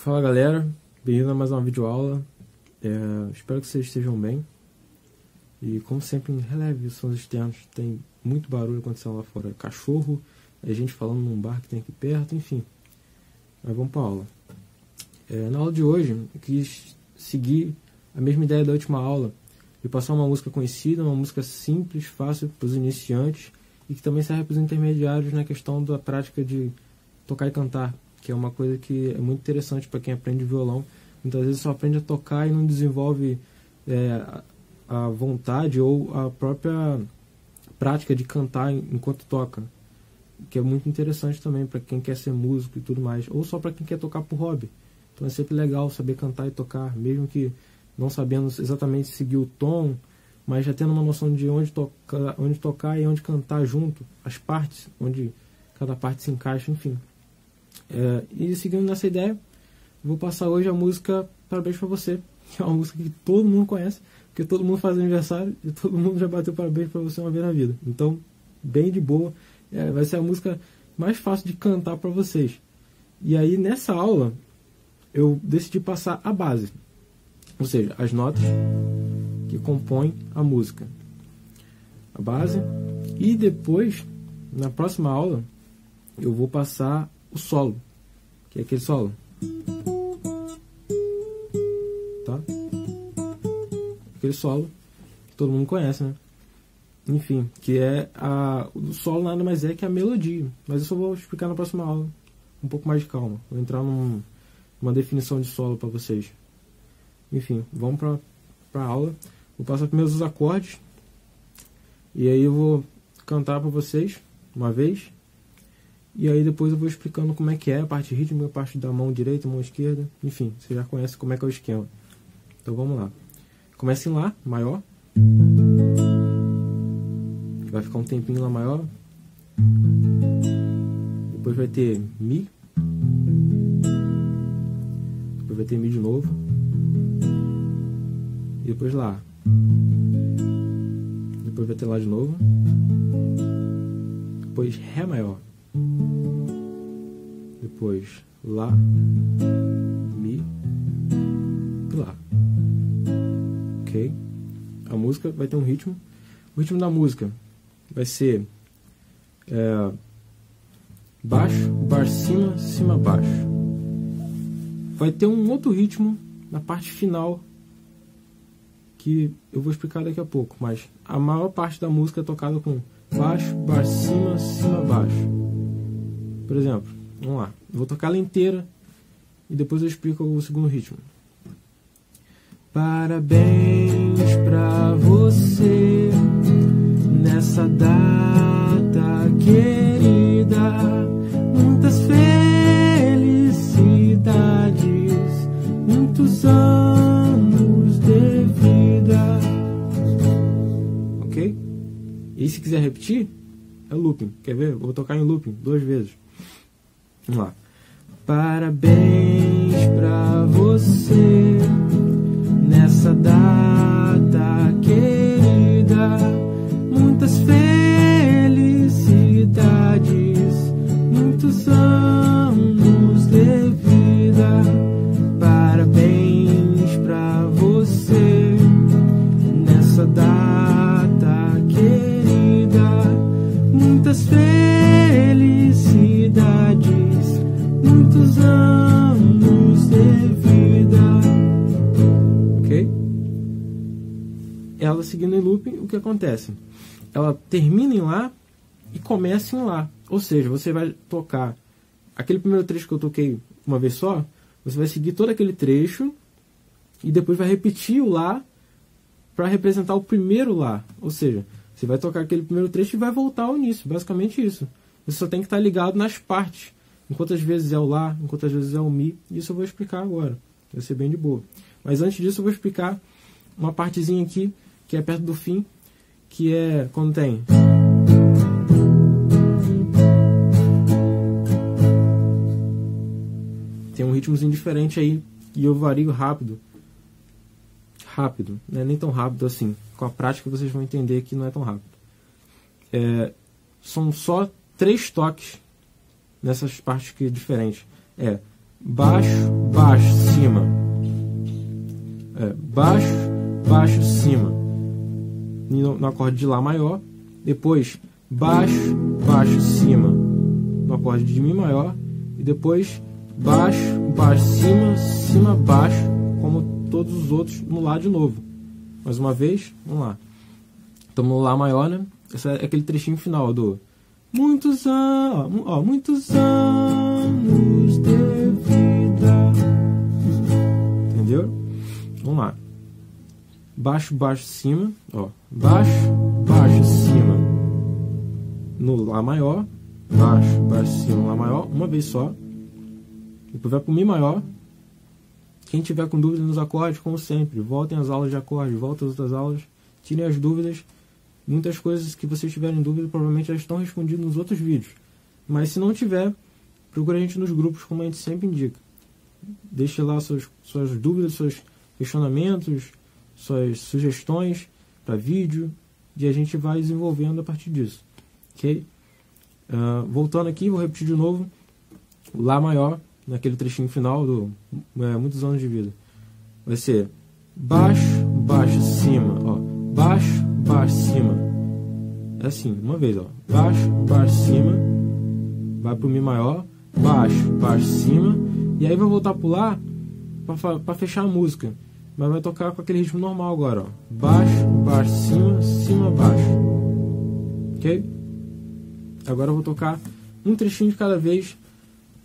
Fala galera, bem-vindo a mais uma videoaula. É, espero que vocês estejam bem. E como sempre, releve os sons externos. Tem muito barulho acontecendo lá fora. Cachorro, a gente falando num bar que tem aqui perto, enfim. Mas vamos para aula. É, na aula de hoje, eu quis seguir a mesma ideia da última aula. De passar uma música conhecida, uma música simples, fácil para os iniciantes e que também serve para os intermediários na questão da prática de tocar e cantar que é uma coisa que é muito interessante para quem aprende violão. Muitas vezes só aprende a tocar e não desenvolve é, a vontade ou a própria prática de cantar enquanto toca, que é muito interessante também para quem quer ser músico e tudo mais, ou só para quem quer tocar por hobby. Então é sempre legal saber cantar e tocar, mesmo que não sabendo exatamente seguir o tom, mas já tendo uma noção de onde, tocar, onde tocar e onde cantar junto, as partes, onde cada parte se encaixa, enfim. É, e seguindo nessa ideia, vou passar hoje a música Parabéns para você, que é uma música que todo mundo conhece, porque todo mundo faz aniversário e todo mundo já bateu parabéns para você uma vez na vida. Então, bem de boa, é, vai ser a música mais fácil de cantar para vocês. E aí nessa aula eu decidi passar a base, ou seja, as notas que compõem a música. A base e depois na próxima aula eu vou passar o solo, que é aquele solo. Tá? Aquele solo que todo mundo conhece, né? Enfim, que é a. O solo nada mais é que a melodia. Mas eu só vou explicar na próxima aula. Um pouco mais de calma. Vou entrar num, numa definição de solo para vocês. Enfim, vamos para a aula. Vou passar primeiro os acordes. E aí eu vou cantar para vocês uma vez e aí depois eu vou explicando como é que é a parte rítmica, a parte da mão direita, mão esquerda, enfim, você já conhece como é que é o esquema. Então vamos lá. Começa em Lá, maior. Vai ficar um tempinho lá maior. Depois vai ter Mi. Depois vai ter Mi de novo. E depois Lá. Depois vai ter Lá de novo. Depois Ré maior depois Lá, Mi e Lá. Ok? A música vai ter um ritmo. O ritmo da música vai ser é, baixo, baixo, cima, cima, baixo. Vai ter um outro ritmo na parte final que eu vou explicar daqui a pouco, mas a maior parte da música é tocada com baixo, baixo, cima, cima, baixo. Por exemplo, vamos lá. Eu vou tocar ela inteira e depois eu explico o segundo ritmo. Parabéns pra você nessa data querida. Muitas felicidades, muitos anos de vida. Ok? E se quiser repetir, é looping. Quer ver? vou tocar em looping duas vezes. Vamos lá. Parabéns pra você nessa data querida. Muitas felicidades, muitos anos de vida. Parabéns pra você nessa data querida. Muitas felicidades anos de vida. Ok? Ela seguindo em looping, o que acontece? Ela termina em Lá e começa em Lá. Ou seja, você vai tocar aquele primeiro trecho que eu toquei uma vez só, você vai seguir todo aquele trecho e depois vai repetir o Lá para representar o primeiro Lá. Ou seja, você vai tocar aquele primeiro trecho e vai voltar ao início. Basicamente isso. Você só tem que estar ligado nas partes Enquanto vezes é o Lá, enquanto vezes é o Mi. Isso eu vou explicar agora. Vai ser bem de boa. Mas antes disso eu vou explicar uma partezinha aqui, que é perto do fim, que é quando tem... Tem um ritmozinho diferente aí, e eu vario rápido. Rápido, não é nem tão rápido assim. Com a prática vocês vão entender que não é tão rápido. É, são só três toques nessas partes que é diferentes. É baixo, baixo, cima. É, baixo, baixo, cima. No, no acorde de Lá maior. Depois baixo, baixo, cima. No acorde de Mi maior. E depois baixo, baixo, cima, cima, baixo. Como todos os outros no Lá de novo. Mais uma vez, vamos lá. Estamos no Lá maior, né? Esse é aquele trechinho final do Muitos anos, ó, muitos anos de vida. Entendeu? Vamos lá. Baixo, baixo, cima, ó. Baixo, baixo, cima. No Lá maior. Baixo, baixo, cima, Lá maior. Uma vez só. Depois vai pro Mi maior. Quem tiver com dúvidas nos acordes, como sempre, voltem às aulas de acorde, voltem às outras aulas, tirem as dúvidas Muitas coisas que vocês tiverem dúvida provavelmente já estão respondidas nos outros vídeos. Mas se não tiver, procure a gente nos grupos, como a gente sempre indica. Deixe lá suas, suas dúvidas, seus questionamentos, suas sugestões para vídeo e a gente vai desenvolvendo a partir disso. Ok? Uh, voltando aqui, vou repetir de novo. Lá maior, naquele trechinho final do é, muitos anos de vida. Vai ser baixo, baixo, cima, ó. Baixo, baixo, cima. É assim, uma vez, ó. Baixo, baixo, cima. Vai pro Mi maior. Baixo, baixo, cima. E aí vai voltar pro Lá para fechar a música. Mas vai tocar com aquele ritmo normal agora, ó. Baixo, baixo, cima, cima, baixo. Ok? Agora eu vou tocar um trechinho de cada vez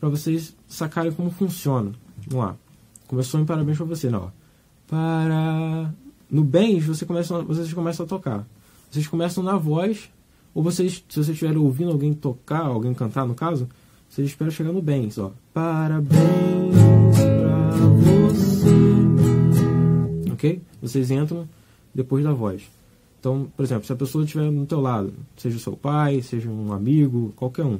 para vocês sacarem como funciona. Vamos lá. Começou em parabéns para você, não. Para no bens, você começa, vocês começam a tocar. Vocês começam na voz, ou vocês, se vocês estiverem ouvindo alguém tocar, alguém cantar no caso, vocês esperam chegar no bens, ó. Parabéns pra você. Ok? Vocês entram depois da voz. Então, por exemplo, se a pessoa estiver no teu lado, seja o seu pai, seja um amigo, qualquer um,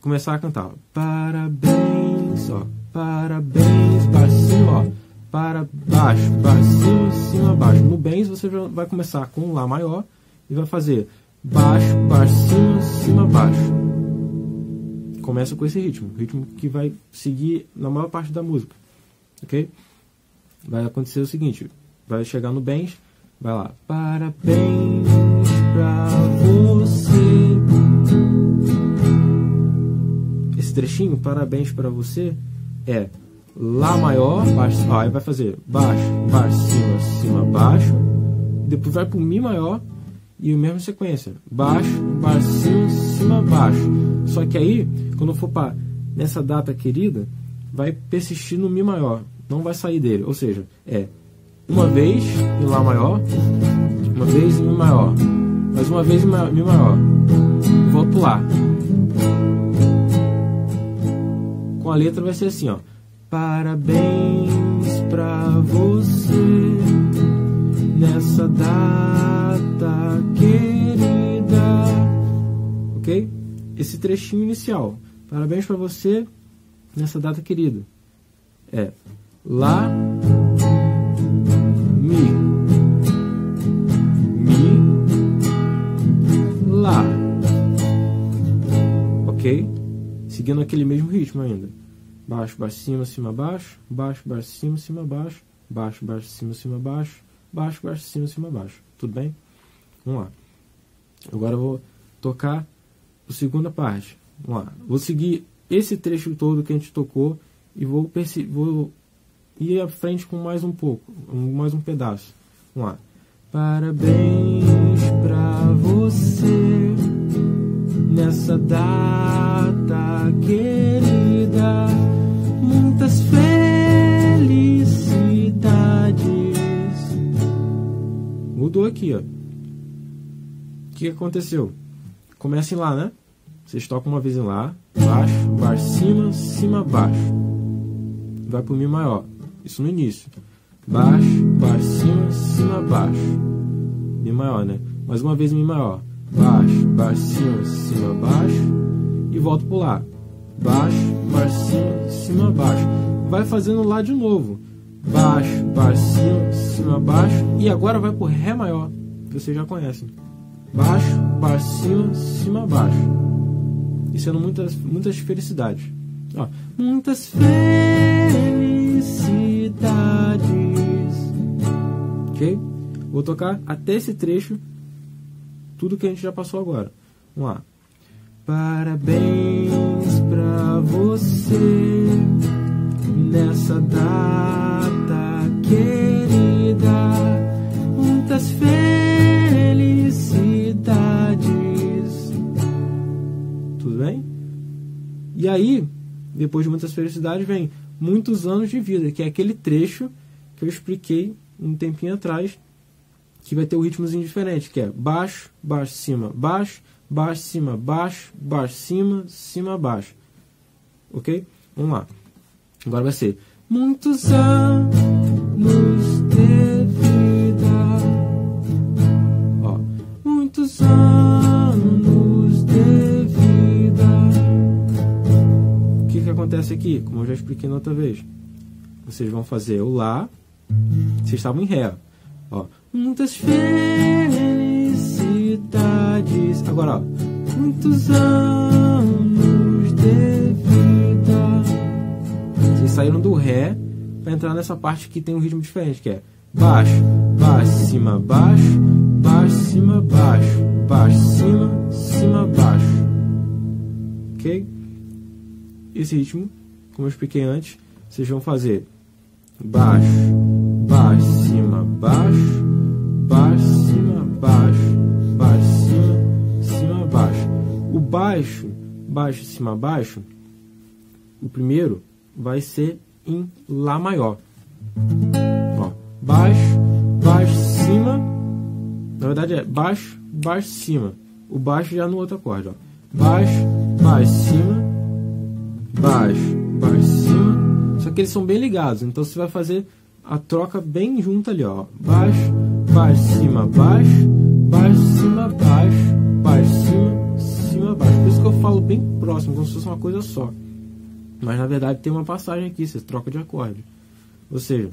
começar a cantar. Parabéns, ó. Parabéns, baixinho, ó para baixo, para cima, cima, baixo. No bens você vai começar com Lá maior e vai fazer baixo, baixo, cima, cima, baixo. Começa com esse ritmo, ritmo que vai seguir na maior parte da música, ok? Vai acontecer o seguinte, vai chegar no bens, vai lá, parabéns pra você. Esse trechinho, parabéns para você, é Lá maior, baixo, aí vai fazer baixo, baixo, cima, cima, baixo. Depois vai pro Mi maior e a mesma sequência. Baixo, baixo, cima, cima, baixo. Só que aí, quando for para nessa data querida, vai persistir no Mi maior. Não vai sair dele. Ou seja, é uma vez em Lá maior, uma vez em Mi maior, mais uma vez em Mi maior. Volto pro Lá. Com a letra vai ser assim, ó. Parabéns pra você nessa data querida. Ok? Esse trechinho inicial. Parabéns pra você nessa data querida. É Lá, Mi, Mi, Lá. Ok? Seguindo aquele mesmo ritmo ainda baixo, baixo, cima, cima, baixo, baixo, baixo, cima, cima, baixo, baixo, baixo, cima, cima, baixo, baixo, baixo, cima, cima, baixo. Tudo bem? Vamos lá. Agora eu vou tocar a segunda parte. Vamos lá. Vou seguir esse trecho todo que a gente tocou e vou, vou ir à frente com mais um pouco, mais um pedaço. Vamos lá. Parabéns pra você nessa data querida Aqui, ó. O que aconteceu? Comecem lá, né? Vocês tocam uma vez em Lá, baixo, baixo, cima, cima, baixo. Vai pro Mi maior. Isso no início. Baixo, baixo, cima, cima, baixo. Mi maior, né? Mais uma vez Mi maior. Baixo, baixo, cima, cima, baixo. E volto pro Lá baixo, baixo, cima, cima, baixo. Vai fazendo lá de novo. Baixo, baixo, cima, cima, baixo. E agora vai pro Ré maior, que vocês já conhecem. Baixo, baixo, cima, cima, baixo. E sendo muitas, muitas felicidades. Ó, muitas felicidades. Ok? Vou tocar até esse trecho, tudo que a gente já passou agora. Vamos lá. Parabéns pra você nessa data aí, depois de muitas felicidades, vem muitos anos de vida, que é aquele trecho que eu expliquei um tempinho atrás, que vai ter o um ritmozinho diferente, que é baixo, baixo, cima, baixo, baixo, cima, baixo, baixo, cima, cima, baixo. Ok? Vamos lá. Agora vai ser muitos anos de vida. Ó, muitos anos acontece aqui? Como eu já expliquei na outra vez. Vocês vão fazer o Lá. Vocês estavam em Ré. Ó, muitas felicidades. Agora, ó, muitos anos de vida. Vocês saíram do Ré para entrar nessa parte que tem um ritmo diferente, que é baixo, baixo, cima, baixo, baixo, cima, baixo, baixo, cima, cima, baixo. Ok? Esse ritmo, como eu expliquei antes, vocês vão fazer baixo, baixo, cima, baixo, baixo, cima, baixo, baixo, cima, cima, baixo. O baixo, baixo, cima, baixo, o primeiro vai ser em Lá maior. Ó, baixo, baixo, cima. Na verdade é baixo, baixo, cima. O baixo já no outro acorde. Ó. Baixo, baixo, cima. Baixo, baixo, cima. Só que eles são bem ligados. Então você vai fazer a troca bem junto ali. Ó. Baixo, baixo, cima, baixo. Baixo, cima, baixo. Baixo, cima, cima, baixo. Por isso que eu falo bem próximo, como se fosse uma coisa só. Mas na verdade tem uma passagem aqui, você troca de acorde. Ou seja,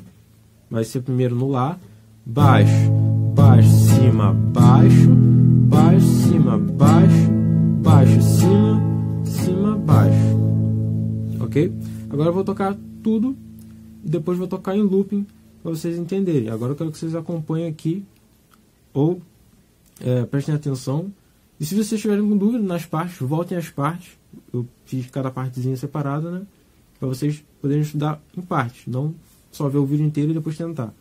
vai ser primeiro no Lá, baixo, baixo, cima, baixo, baixo, cima, baixo, baixo, cima, cima, baixo. Agora eu vou tocar tudo e depois vou tocar em looping para vocês entenderem. Agora eu quero que vocês acompanhem aqui ou é, prestem atenção. E se vocês tiverem com dúvida nas partes, voltem às partes eu fiz cada partezinha separada, né? Para vocês poderem estudar em partes, não só ver o vídeo inteiro e depois tentar.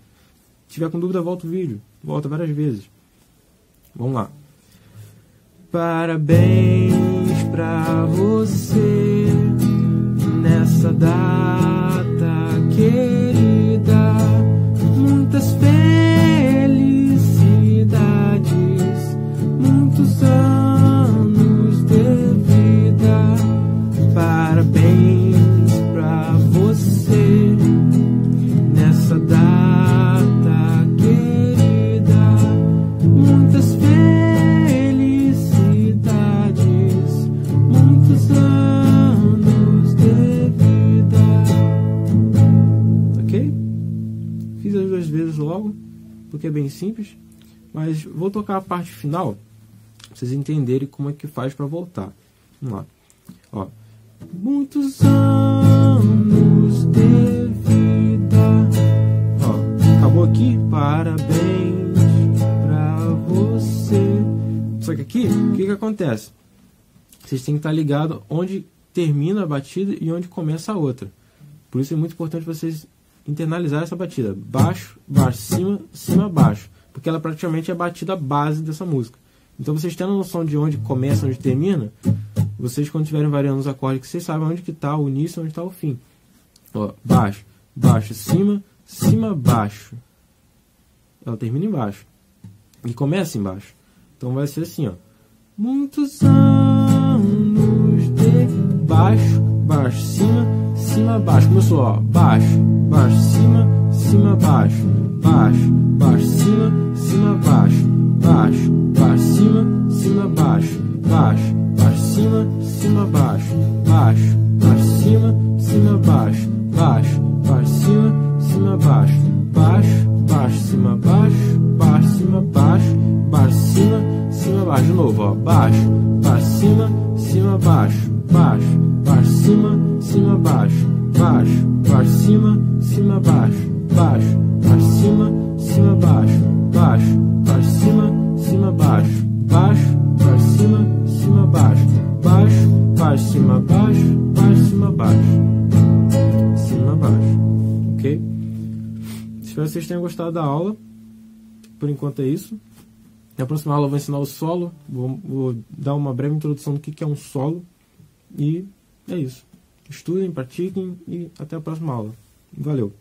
Se tiver com dúvida, volta o vídeo. Volta várias vezes. Vamos lá. Parabéns pra você data querida. Mas vou tocar a parte final pra vocês entenderem como é que faz para voltar. Vamos lá. Ó. Muitos anos de vida. Ó, acabou aqui. Parabéns pra você. Só que aqui, o que, que acontece? Vocês têm que estar ligados onde termina a batida e onde começa a outra. Por isso é muito importante vocês internalizar essa batida. Baixo, baixo, cima, cima, baixo. Porque ela praticamente é a batida base dessa música. Então vocês tendo a noção de onde começa e onde termina, vocês quando estiverem variando os acordes, vocês sabem onde que está o início onde está o fim. Ó, baixo, baixo, cima, cima, baixo. Ela termina embaixo. E começa embaixo. Então vai ser assim, ó. Muitos anos de baixo, baixo, cima, cima, baixo. Começou, ó. Baixo, baixo, cima, cima, baixo. Baixo, baixo, cima, cima, baixo. Baixo, baixo, cima, cima, baixo. Baixo, baixo, baixo, baixo, cima, cima, baixo, baixo, baixo, cima, cima, baixo, baixo, baixo, cima, baixo, baixo, cima, baixo, cima, baixo, ok? Espero que vocês tenham gostado da aula. Por enquanto é isso. Na próxima aula eu vou ensinar o solo, vou, vou dar uma breve introdução do que é um solo. E é isso. Estudem, pratiquem e até a próxima aula. Valeu!